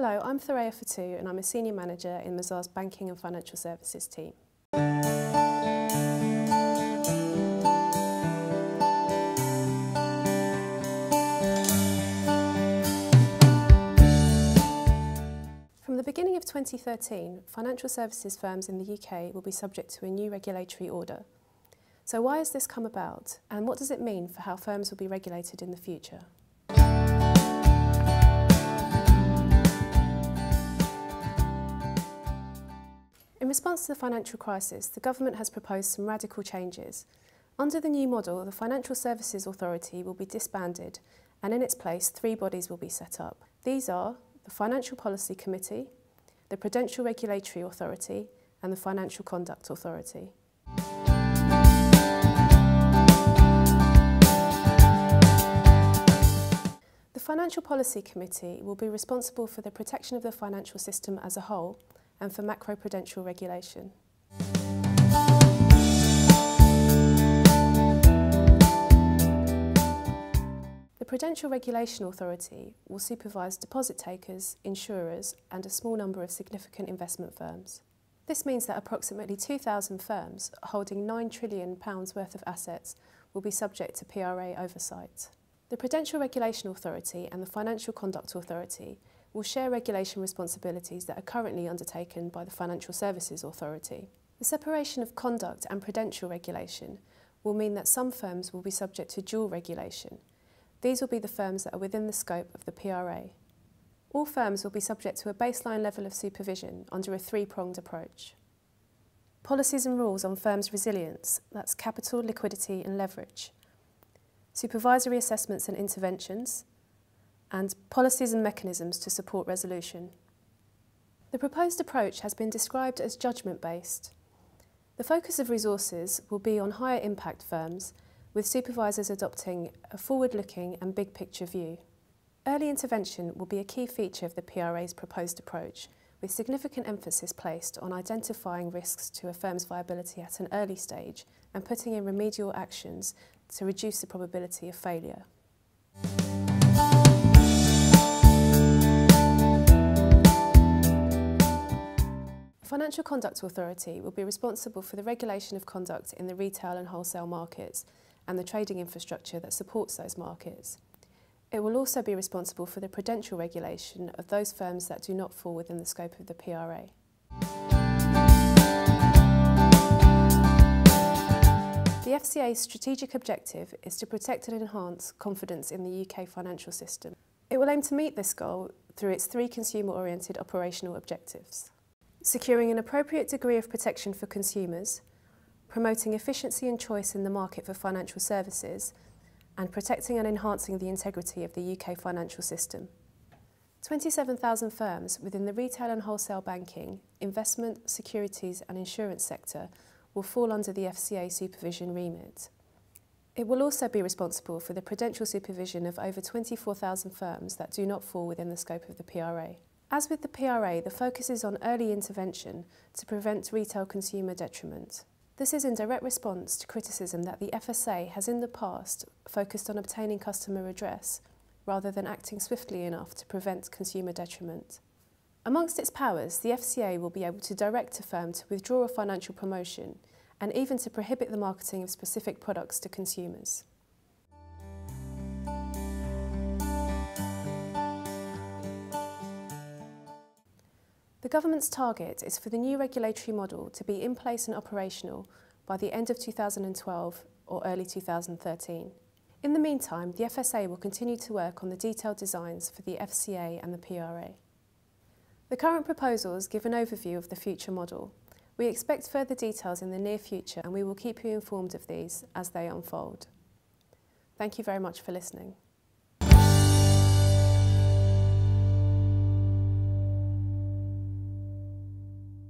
Hello, I'm Thouraya Ftouh and I'm a Senior Manager in Mazars Banking and Financial Services team. From the beginning of 2013, financial services firms in the UK will be subject to a new regulatory order. So why has this come about and what does it mean for how firms will be regulated in the future? In response to the financial crisis, the government has proposed some radical changes. Under the new model, the Financial Services Authority will be disbanded and in its place three bodies will be set up. These are the Financial Policy Committee, the Prudential Regulatory Authority and the Financial Conduct Authority. The Financial Policy Committee will be responsible for the protection of the financial system as a whole and for macroprudential regulation. The Prudential Regulation Authority will supervise deposit takers, insurers and a small number of significant investment firms. This means that approximately 2,000 firms holding £9 trillion worth of assets will be subject to PRA oversight. The Prudential Regulation Authority and the Financial Conduct Authority will share regulation responsibilities that are currently undertaken by the Financial Services Authority. The separation of conduct and prudential regulation will mean that some firms will be subject to dual regulation. These will be the firms that are within the scope of the PRA. All firms will be subject to a baseline level of supervision under a three-pronged approach. Policies and rules on firms' resilience, that's capital, liquidity and leverage. Supervisory assessments and interventions, and policies and mechanisms to support resolution. The proposed approach has been described as judgment-based. The focus of resources will be on higher impact firms, with supervisors adopting a forward-looking and big-picture view. Early intervention will be a key feature of the PRA's proposed approach, with significant emphasis placed on identifying risks to a firm's viability at an early stage and putting in remedial actions to reduce the probability of failure. Financial Conduct Authority will be responsible for the regulation of conduct in the retail and wholesale markets and the trading infrastructure that supports those markets. It will also be responsible for the prudential regulation of those firms that do not fall within the scope of the PRA. The FCA's strategic objective is to protect and enhance confidence in the UK financial system. It will aim to meet this goal through its three consumer-oriented operational objectives securing an appropriate degree of protection for consumers, promoting efficiency and choice in the market for financial services, and protecting and enhancing the integrity of the UK financial system. 27,000 firms within the retail and wholesale banking, investment, securities and insurance sector will fall under the FCA supervision remit. It will also be responsible for the prudential supervision of over 24,000 firms that do not fall within the scope of the PRA. As with the PRA, the focus is on early intervention to prevent retail consumer detriment. This is in direct response to criticism that the FSA has in the past focused on obtaining customer redress rather than acting swiftly enough to prevent consumer detriment. Amongst its powers, the FCA will be able to direct a firm to withdraw a financial promotion and even to prohibit the marketing of specific products to consumers. The government's target is for the new regulatory model to be in place and operational by the end of 2012 or early 2013. In the meantime, the FSA will continue to work on the detailed designs for the FCA and the PRA. The current proposals give an overview of the future model. We expect further details in the near future and we will keep you informed of these as they unfold. Thank you very much for listening.